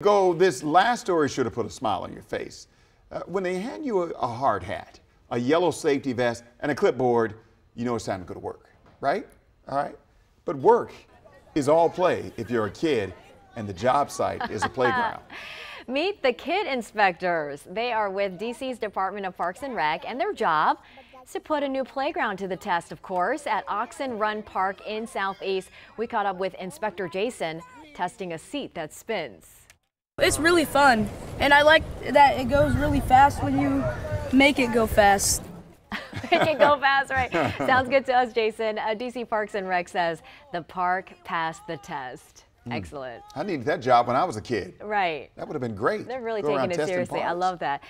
Go, this last story should have put a smile on your face. Uh, when they hand you a, a hard hat, a yellow safety vest, and a clipboard, you know it's time to go to work, right? All right? But work is all play if you're a kid, and the job site is a playground. Meet the kid inspectors. They are with DC's Department of Parks and Rec, and their job is to put a new playground to the test, of course, at Oxon Run Park in Southeast. We caught up with Inspector Jason testing a seat that spins. It's really fun, and I like that it goes really fast when you make it go fast. Make it go fast, right? Sounds good to us, Jason. Uh, DC Parks and Rec says the park passed the test. Mm. Excellent. I needed that job when I was a kid. Right. That would have been great. They're really Go taking it seriously. I love that.